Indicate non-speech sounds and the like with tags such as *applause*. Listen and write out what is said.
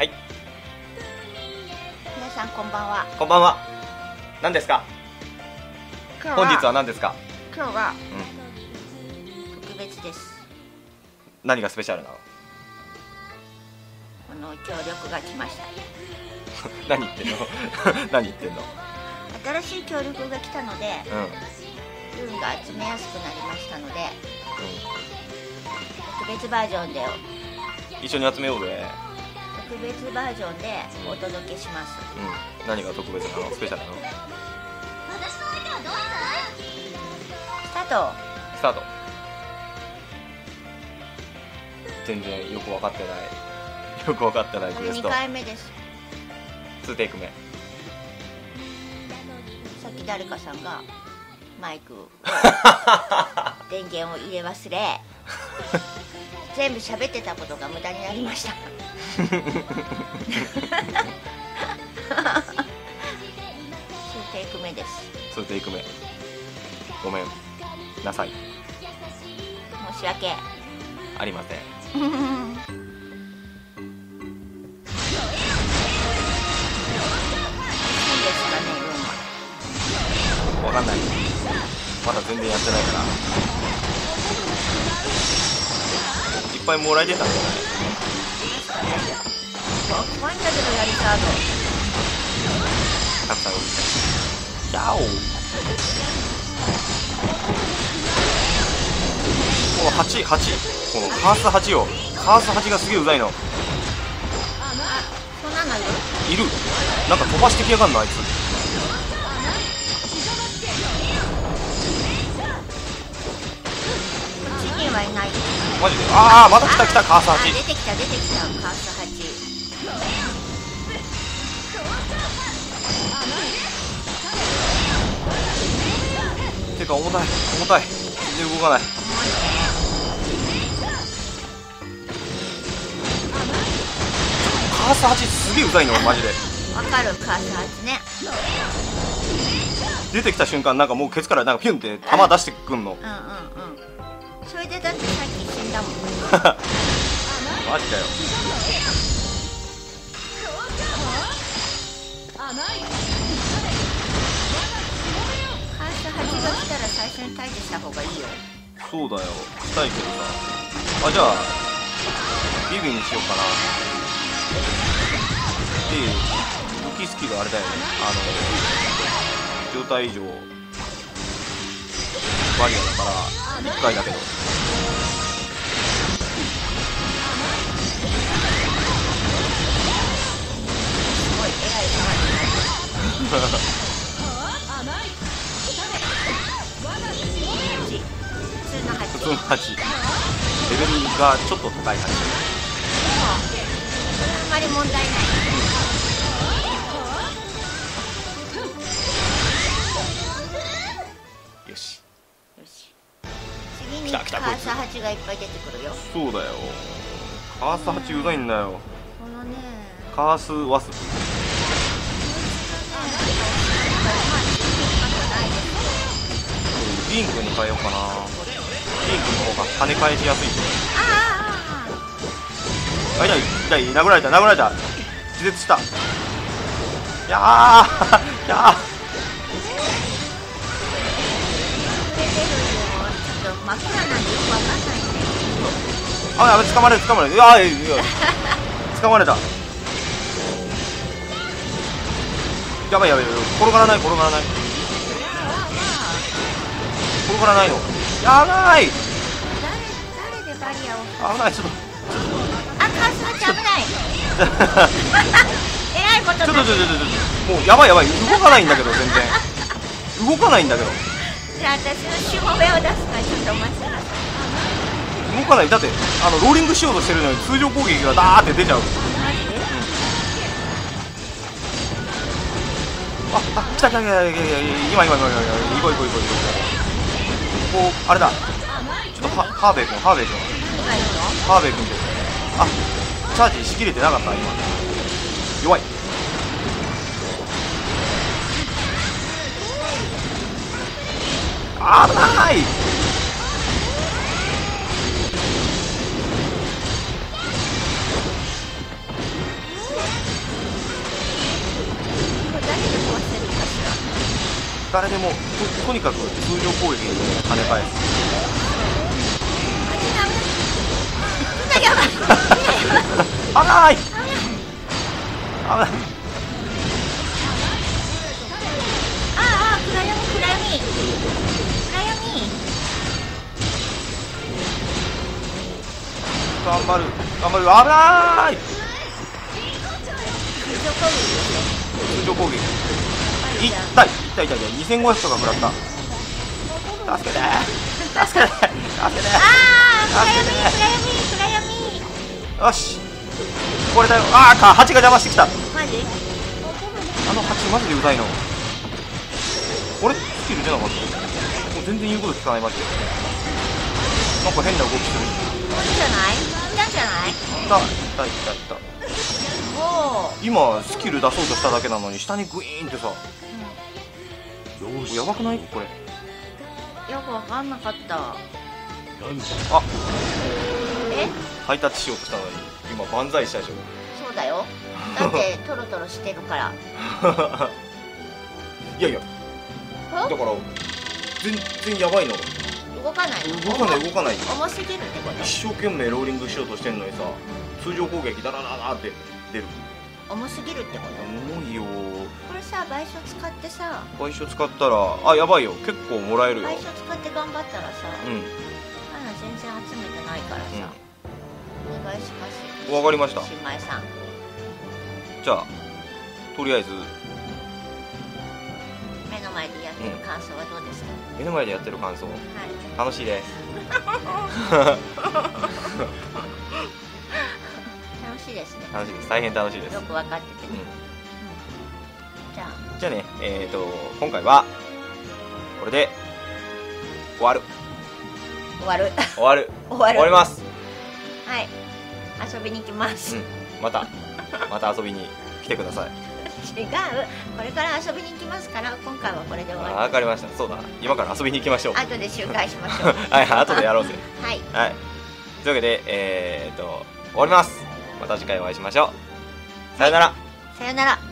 はい。皆さんこんばんは。こんばんは。何ですか？今本日は何ですか？今日はうん。特別です。何がスペシャルなの？この協力が来ました。*laughs* 何言ってんの？*laughs* 何言ってんの？新しい協力が来たのでうん、うん、運が集めやすくなりましたので特別バージョンで一緒に集めようぜ特別バージョンでお届けします。うん。何が特別なの？スペシャルなの？スタートスタート。全然よく分かってない。よく分かってない2クエスト。回目です。2テイク目。さっき誰かさんがマイクを *laughs* 電源を入れ忘れ全部喋ってたことが無駄になりました。2テイク目です。2テイク目。ごめん。なさい。申し訳。ありません。わかんない。まだ全然やってないからいっぱいもらえてたんじゃない怖いんだけどやりた後たくさんシャオ。この8、8このカース8よカース8がすげえうざいの。いる。なんか飛ばしてきやがんのあいつ。はいないマジで。ああまた来た来たカースあ8出てきた出てきたカース8てか重たい重たい。全然動かない。カース8すげえうざいのマジで。わかるカース8ね。出てきた瞬間なんかもうケツからなんかピュンって弾出してくんの。うんうんうん。それでだってさっき死んだもん。マジだよ。カース8が来たら最初に退治した方がいいよ。そうだよ。したいけどさ。あじゃあビビにしようかな。で武器スキルあれだよね。あの状態以上バリアだから1回だけど普通の普8通の8レベルがちょっと高い8あんまり問題ないよしよしカース8がいっぱい出てくるよ。そうだよ。カース8うざいんだよ。このね。カースワスプリンクに変えようかな。リンクの方が跳ね返しやすいあああ痛い痛い殴られた殴られた。気絶した。いやーいや出てるよちょっと真っ暗なんでよくわかんないんだよー。あやべ掴まれ掴まれる。いやーいや。掴まれた。やばいやばい。転がらない転がらない。転がらないのやばい。誰誰でバリアを？危ない。ちょっあカース8危ない。*laughs* えらいこととちょっとちょっとちょっともうやばいやばい動かないんだけど全然動かないんだけどじゃあ私のしもべを出すからちょっとお待ちください動かないだってあのローリングしようとしてるのに通常攻撃がダーって出ちゃうあ、あ、来た来た来た来た来た今今今今今行こう行こう行こう行こうこうあれだ。ちょっとハーベイ君ハーベイ君。ハーベイ君です。あチャージしきれてなかった今。弱い。危ない！誰でもとにかく通常攻撃で跳ね返すあちょっと危ない。危ない。危ない。ああ暗闇暗闇暗闇頑張る頑張る危ない。通常攻撃ですね通常攻撃はいじゃ痛い痛い痛い痛い2500とか食らった助けて助けて助けてああ暗闇暗闇暗闇よしこれだよああか蜂が邪魔してきたマジあの蜂マジでうざいのあれスキル出なかったもう全然言うこと聞かないマジでなんか変な動きするいいんじゃないいたんじゃない痛い痛い痛い痛いおお今スキル出そうとしただけなのに下にグイーンってさ。やばくない？これ。よくわかんなかった。あ。え？ハイタッチしようとしたのに今万歳したでしょ。そうだよ。だって *laughs* トロトロしてるから。いやいや。だから全然やばいの。動かないの？動かない動かない。重すぎるってこと一生懸命ローリングしようとしてんのにさ通常攻撃ダラダラって出る。重すぎるってこと？重いよ。これさ賠償使ってさ。賠償使ったらあやばいよ。結構もらえるよ。賠償使って頑張ったらさうん。まだ全然集めてないからさ、お願いします。わかりました。新米さん。じゃあとりあえず。目の前でやってる感想はどうですか、目の前でやってる感想。はい。楽しいです。楽 *laughs* しい楽しいです。大変楽しいです。よく分かっててね、うん。うんじゃあ。じゃあねえっ、ー、と今回はこれで終わる。終わる。終わる。*laughs* 終わる。終わります。はい。遊びに行きます、うん。また *laughs* また遊びに来てください。違う。これから遊びに行きますから今回はこれで終わあわかりました。そうだ。今から遊びに行きましょう。り後で周回しましょう。*laughs* はい後でやろうぜ。はい。はい。というわけでえっ、ー、と終わりますまた次回お会いしましょう。さよなら。さよなら。